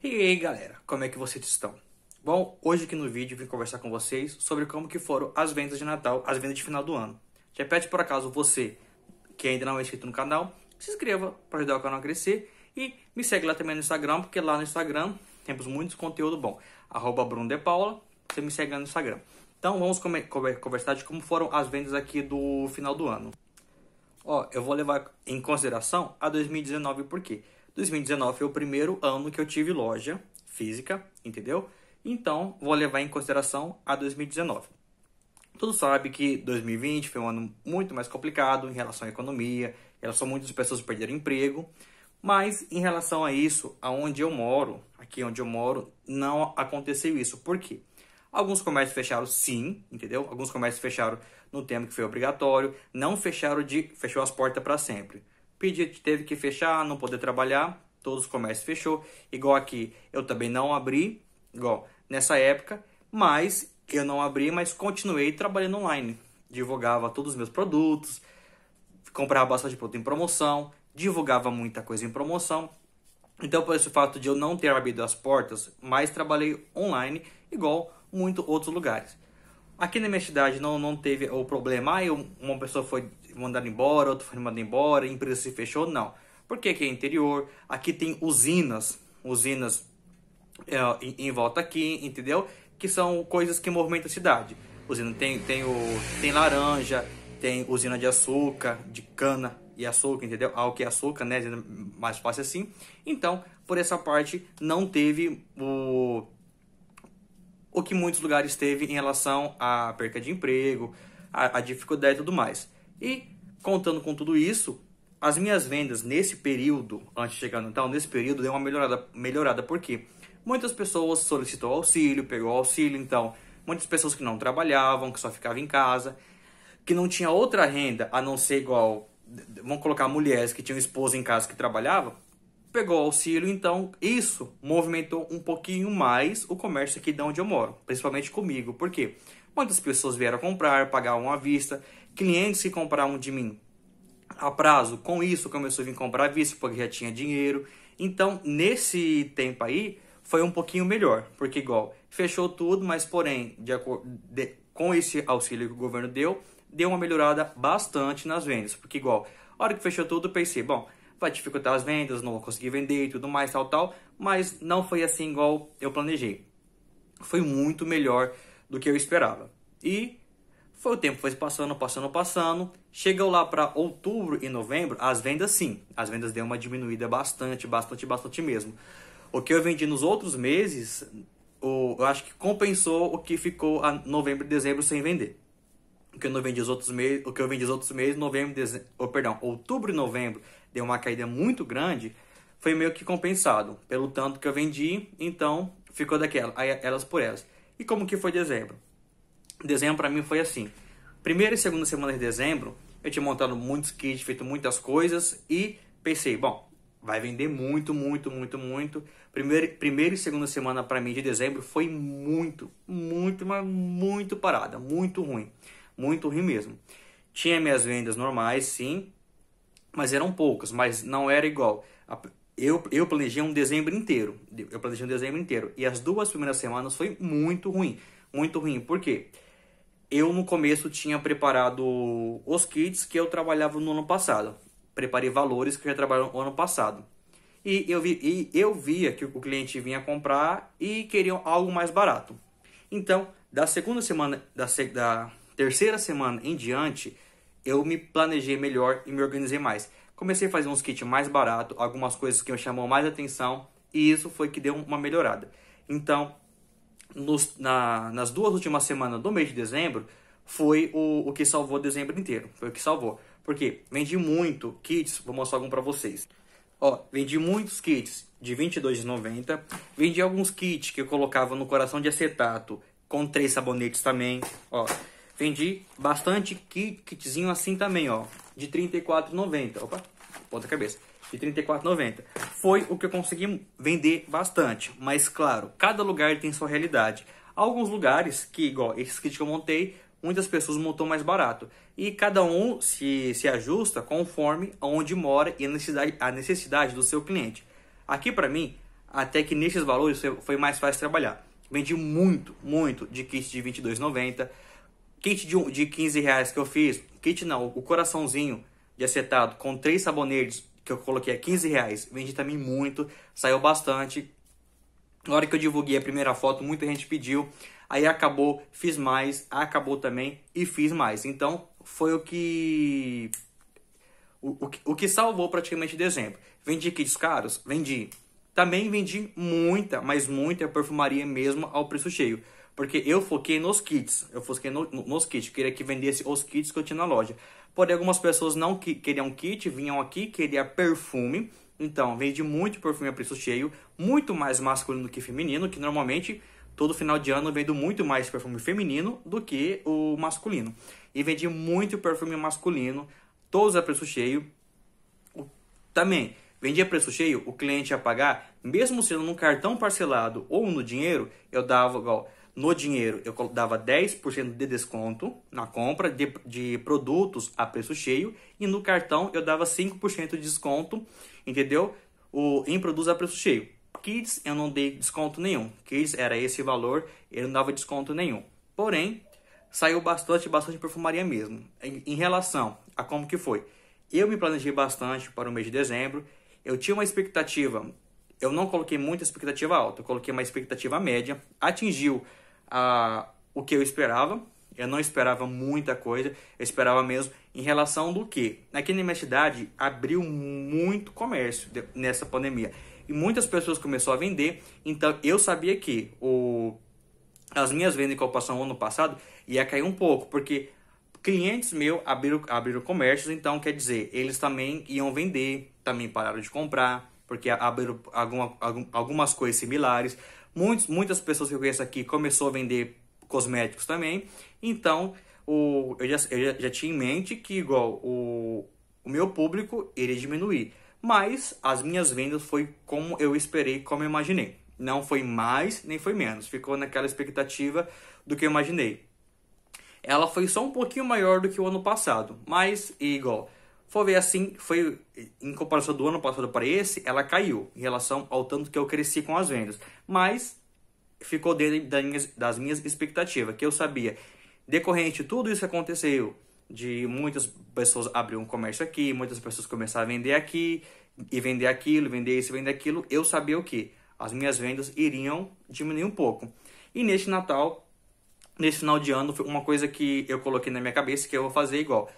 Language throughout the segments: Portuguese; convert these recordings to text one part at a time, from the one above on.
E aí galera, como é que vocês estão? Bom, hoje aqui no vídeo vim conversar com vocês sobre como que foram as vendas de Natal, as vendas de final do ano. Já pede por acaso você, que ainda não é inscrito no canal, se inscreva para ajudar o canal a crescer e me segue lá também no Instagram, porque lá no Instagram temos muito conteúdo bom. Arroba Bruno de Paula, você me segue lá no Instagram. Então vamos conversar de como foram as vendas aqui do final do ano. Ó, eu vou levar em consideração a 2019 por quê? 2019 foi o primeiro ano que eu tive loja física, entendeu? Então, vou levar em consideração a 2019. Todos sabem que 2020 foi um ano muito mais complicado em relação à economia, em relação a muitas pessoas perderam emprego, mas em relação a isso, aonde eu moro, aqui onde eu moro, não aconteceu isso. Por quê? Alguns comércios fecharam sim, entendeu? Alguns comércios fecharam no tempo que foi obrigatório, não fecharam de fechou as portas para sempre. Pedir teve que fechar, não poder trabalhar, todos os comércios fechou. Igual aqui, eu também não abri, igual nessa época, mas eu não abri, mas continuei trabalhando online. Divulgava todos os meus produtos, comprava bastante produto em promoção, divulgava muita coisa em promoção. Então, por esse fato de eu não ter abrido as portas, mais trabalhei online, igual muitos outros lugares. Aqui na minha cidade não, não teve o problema, ah, uma pessoa foi mandada embora, outra foi mandada embora, a empresa se fechou, não. Porque aqui é interior, aqui tem usinas, usinas é, em, em, volta aqui, entendeu? Que são coisas que movimentam a cidade. Usina tem, tem, o, tem laranja, tem usina de açúcar, de cana e açúcar, entendeu? Algo que é açúcar, né? Mais fácil assim. Então, por essa parte, não teve o o que muitos lugares teve em relação à perca de emprego, a dificuldade e tudo mais. E contando com tudo isso, as minhas vendas nesse período, antes de chegar no Natal, nesse período deu uma melhorada, melhorada porque muitas pessoas solicitou auxílio, pegou auxílio, então muitas pessoas que não trabalhavam, que só ficavam em casa, que não tinha outra renda a não ser igual, vamos colocar mulheres que tinham esposa em casa que trabalhava, pegou auxílio, então isso movimentou um pouquinho mais o comércio aqui de onde eu moro, principalmente comigo. Por quê? Muitas pessoas vieram comprar, pagavam à vista, clientes que compravam de mim a prazo, com isso começou a vir comprar à vista porque já tinha dinheiro. Então, nesse tempo aí, foi um pouquinho melhor, porque igual, fechou tudo, mas porém, de acordo, com esse auxílio que o governo deu, deu uma melhorada bastante nas vendas, porque igual, a hora que fechou tudo, pensei, bom, vai dificultar as vendas, não vou conseguir vender e tudo mais, tal, tal. Mas não foi assim igual eu planejei. Foi muito melhor do que eu esperava. E foi o tempo foi passando, passando, passando. Chegou lá para outubro e novembro, as vendas sim. As vendas deu uma diminuída bastante, bastante, bastante mesmo. O que eu vendi nos outros meses, o, eu acho que compensou o que ficou a novembro e dezembro sem vender. O que eu não vendi os outros meses, o que eu vendi os outros meses, novembro, dezembro, oh, perdão, outubro e novembro deu uma caída muito grande, foi meio que compensado pelo tanto que eu vendi, então ficou daquela, elas por elas. E como que foi dezembro? Dezembro para mim foi assim. Primeira e segunda semana de dezembro, eu tinha montado muitos kits, feito muitas coisas e pensei, bom, vai vender muito, muito, muito, muito. Primeira, primeira e segunda semana para mim de dezembro foi muito, muito, mas muito parada, muito ruim, muito ruim mesmo. Tinha minhas vendas normais, sim, mas eram poucas, mas não era igual. Eu, eu planejei um dezembro inteiro, eu planejei um dezembro inteiro, e as duas primeiras semanas foi muito ruim, muito ruim, por quê? Eu no começo tinha preparado os kits que eu trabalhava no ano passado, preparei valores que eu já trabalhava no ano passado, e eu, vi, e eu via que o cliente vinha comprar e queriam algo mais barato. Então, da segunda semana, da, da terceira semana em diante, eu me planejei melhor e me organizei mais. Comecei a fazer uns kits mais baratos, algumas coisas que me chamam mais atenção, e isso foi que deu uma melhorada. Então, nos, na, nas duas últimas semanas do mês de dezembro, foi o, o que salvou dezembro inteiro. Foi o que salvou. Porque vendi muito kits, vou mostrar algum para vocês. Ó, vendi muitos kits de R$22,90. Vendi alguns kits que eu colocava no coração de acetato com três sabonetes também. Ó, Vendi bastante kit, kitzinho assim também, ó, de R$ 34,90. Opa, ponta cabeça. De R$ 34,90. Foi o que eu consegui vender bastante, mas claro, cada lugar tem sua realidade. Alguns lugares que, igual esse kit que eu montei, muitas pessoas montou mais barato. E cada um se, se ajusta conforme onde mora e a necessidade, a necessidade do seu cliente. Aqui para mim, até que nesses valores foi mais fácil trabalhar. Vendi muito, muito de kit de R$22,90, kit de, de 15 reais que eu fiz, kit não, o coraçãozinho de acetato com três sabonetes que eu coloquei a 15 reais, vendi também muito, saiu bastante. Na hora que eu divulguei a primeira foto, muita gente pediu, aí acabou, fiz mais, acabou também e fiz mais. Então foi o que o, o, o que salvou praticamente dezembro. Vendi kits caros? Vendi. Também vendi muita, mas muita perfumaria mesmo ao preço cheio. Porque eu foquei nos kits. Eu foquei no, nos kits. Queria que vendesse os kits que eu tinha na loja. Porém, algumas pessoas não que, queriam kit, vinham aqui, queria perfume. Então, vendi muito perfume a preço cheio. Muito mais masculino que feminino. Que normalmente, todo final de ano, eu vendo muito mais perfume feminino do que o masculino. E vendi muito perfume masculino. Todos a preço cheio. Também Vendia preço cheio, o cliente ia pagar, mesmo sendo num cartão parcelado ou no dinheiro, eu dava, igual, no dinheiro eu dava 10% de desconto na compra de, de produtos a preço cheio e no cartão eu dava 5% de desconto, entendeu? O, em produtos a preço cheio. Kids eu não dei desconto nenhum. Kids era esse valor, ele não dava desconto nenhum. Porém, saiu bastante, bastante perfumaria mesmo. Em, em relação a como que foi. Eu me planejei bastante para o mês de dezembro eu tinha uma expectativa, eu não coloquei muita expectativa alta, eu coloquei uma expectativa média, atingiu a, o que eu esperava, eu não esperava muita coisa, eu esperava mesmo em relação do que? Aqui na minha cidade abriu muito comércio nessa pandemia e muitas pessoas começaram a vender, então eu sabia que o, as minhas vendas em comparação ao ano passado ia cair um pouco, porque clientes meus abriram, abriram comércios, então quer dizer, eles também iam vender, também pararam de comprar, porque abriram alguma, algumas coisas similares. Muitos, muitas pessoas que eu conheço aqui começou a vender cosméticos também. Então, o, eu, já, eu já, já tinha em mente que igual o, o meu público iria diminuir. Mas as minhas vendas foi como eu esperei, como eu imaginei. Não foi mais, nem foi menos. Ficou naquela expectativa do que eu imaginei. Ela foi só um pouquinho maior do que o ano passado. Mas, igual, for ver assim, foi em comparação do ano passado para esse, ela caiu em relação ao tanto que eu cresci com as vendas. Mas ficou dentro das minhas, das minhas expectativas, que eu sabia. Decorrente de tudo isso aconteceu, de muitas pessoas abriram um comércio aqui, muitas pessoas começaram a vender aqui, e vender aquilo, vender isso, vender aquilo, eu sabia o que? As minhas vendas iriam diminuir um pouco. E neste Natal, nesse final de ano, foi uma coisa que eu coloquei na minha cabeça que eu vou fazer igual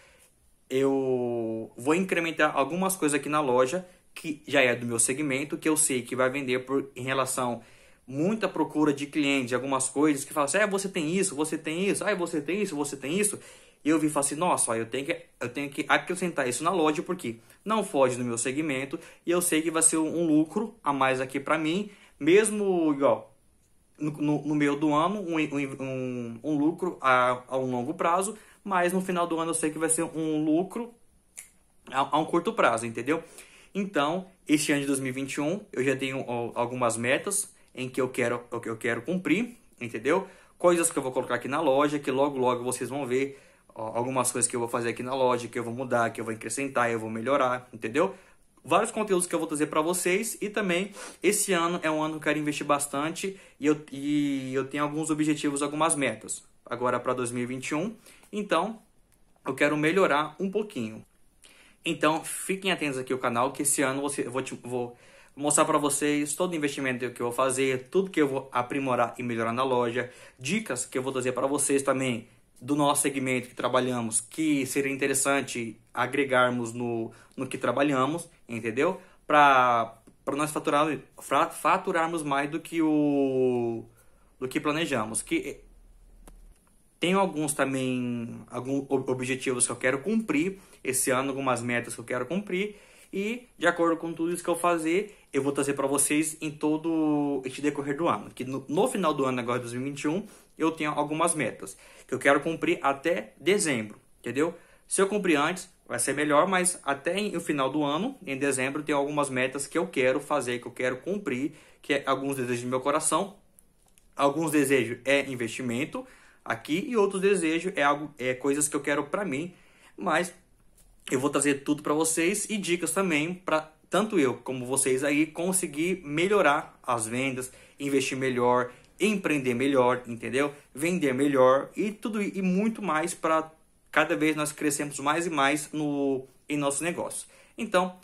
eu vou incrementar algumas coisas aqui na loja que já é do meu segmento, que eu sei que vai vender por, em relação muita procura de clientes, algumas coisas que falam assim, ah, você tem isso, você tem isso, ah, você tem isso, você tem isso. E eu vi e falei assim, nossa, eu tenho, que, eu tenho que acrescentar isso na loja porque não foge do meu segmento e eu sei que vai ser um lucro a mais aqui para mim, mesmo igual no, no, no meio do ano, um, um, um lucro a, a um longo prazo, mas no final do ano eu sei que vai ser um lucro a, a um curto prazo, entendeu? Então, este ano de 2021 eu já tenho algumas metas em que eu quero, que eu quero cumprir, entendeu? Coisas que eu vou colocar aqui na loja, que logo logo vocês vão ver algumas coisas que eu vou fazer aqui na loja, que eu vou mudar, que eu vou acrescentar, eu vou melhorar, entendeu? Vários conteúdos que eu vou trazer para vocês e também esse ano é um ano que eu quero investir bastante e eu, e eu tenho alguns objetivos, algumas metas agora para 2021 então, eu quero melhorar um pouquinho. Então, fiquem atentos aqui ao canal, que esse ano você, eu vou, te, vou mostrar para vocês todo o investimento que eu vou fazer, tudo que eu vou aprimorar e melhorar na loja, dicas que eu vou trazer para vocês também do nosso segmento que trabalhamos, que seria interessante agregarmos no, no que trabalhamos, entendeu? Para nós faturar, faturarmos mais do que o do que planejamos. Que tenho alguns também, alguns objetivos que eu quero cumprir esse ano, algumas metas que eu quero cumprir. E de acordo com tudo isso que eu fazer, eu vou trazer para vocês em todo este decorrer do ano. Que no, no, final do ano, agora 2021, eu tenho algumas metas que eu quero cumprir até dezembro, entendeu? Se eu cumprir antes, vai ser melhor, mas até o final do ano, em dezembro, tem algumas metas que eu quero fazer, que eu quero cumprir, que é alguns desejos do meu coração. Alguns desejos é investimento, aqui e outros desejos é algo é coisas que eu quero para mim, mas eu vou trazer tudo para vocês e dicas também para tanto eu como vocês aí conseguir melhorar as vendas, investir melhor, empreender melhor, entendeu? Vender melhor e tudo e muito mais para cada vez nós crescemos mais e mais no em nosso negócio. Então,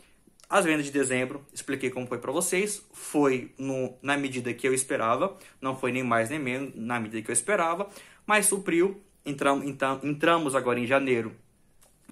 as vendas de dezembro, expliquei como foi para vocês, foi no, na medida que eu esperava, não foi nem mais nem menos na medida que eu esperava, mas supriu. Entram, então, entramos agora em janeiro,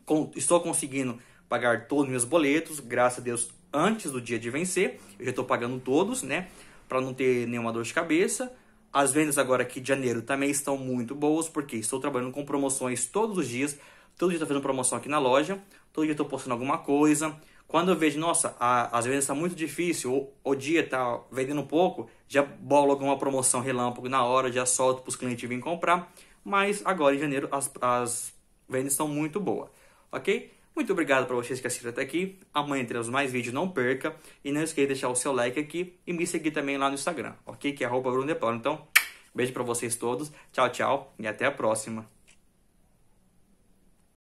com, estou conseguindo pagar todos os meus boletos, graças a Deus, antes do dia de vencer, eu já estou pagando todos, né, para não ter nenhuma dor de cabeça. As vendas agora aqui de janeiro também estão muito boas, porque estou trabalhando com promoções todos os dias, todo dia estou fazendo promoção aqui na loja, todo dia estou postando alguma coisa, quando eu vejo, nossa, a, às vezes está muito difícil, o, o dia está vendendo pouco, já bolo alguma promoção relâmpago na hora, já solto para os clientes virem comprar. Mas agora em janeiro as, as vendas estão muito boas, ok? Muito obrigado para vocês que assistiram até aqui. Amanhã teremos mais vídeos, não perca. E não esqueça de deixar o seu like aqui e me seguir também lá no Instagram, ok? Que é arroba Bruno Então, beijo para vocês todos. Tchau, tchau e até a próxima.